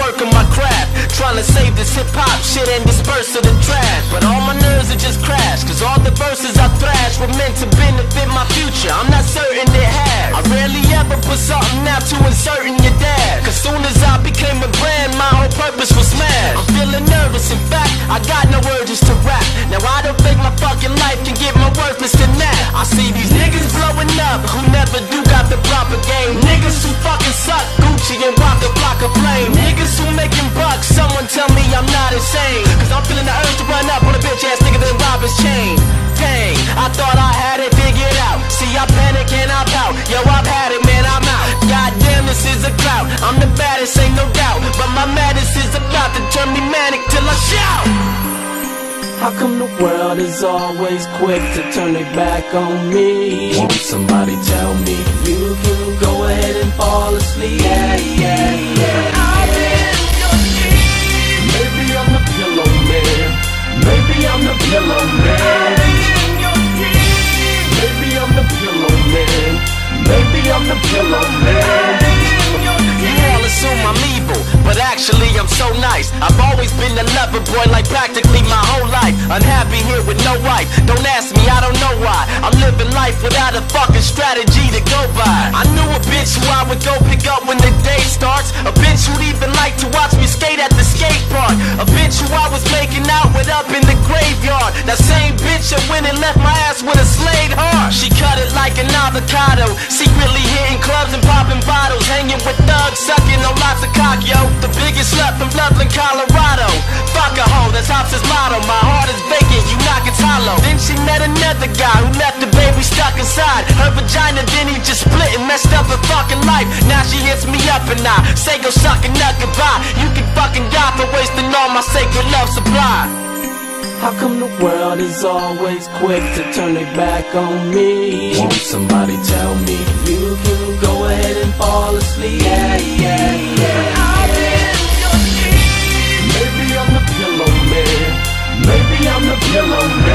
working my craft. Trying to save this hip hop shit and disperse it in trash. But all my nerves are just crash, cause all the verses I thrash were meant to benefit my future. I'm not certain it has. I rarely ever put something out to insert in your dad. Cause soon as I became a brand, my whole purpose was smashed. I'm feeling nervous, in fact, I got no urges to rap. Now I don't think my fucking life can get more I'm not insane. Cause I'm feeling the urge to run up on a bitch ass nigga then rob his chain. Dang, I thought I had it figured out. See, I panic and I pout. Yo, I've had it, man, I'm out. Goddamn, this is a clout. I'm the baddest, ain't no doubt. But my madness is about to turn me manic till I shout. How come the world is always quick to turn it back on me? Won't somebody tell me you can go ahead and fall asleep? Like practically my whole life. Unhappy here with no wife. Don't ask me, I don't know why. I'm living life without a fucking strategy to go by. I knew a bitch who I would go pick up when the day starts. A bitch who'd even like to watch me skate at the skate park. A bitch who I was making out with up in the graveyard. That same bitch that went and left my ass with a slayed heart. She cut it like an avocado. Secretly hitting clubs and popping bottles. Hanging with thugs, sucking on lots of cock, yo. The biggest slut from Loveland, Colorado. Fuck a hoe, that's Hops' motto. My heart is vacant, you knock it's hollow. Then she met another guy who left the baby stuck inside. Her vagina, then he just split and messed up her fucking life. Now she hits me up and I say go suck a nut goodbye. You can fucking die for wasting all my sacred love supply. How come the world is always quick to turn it back on me? Won't somebody tell me you can go ahead and fall asleep? Yeah, yeah, yeah. your own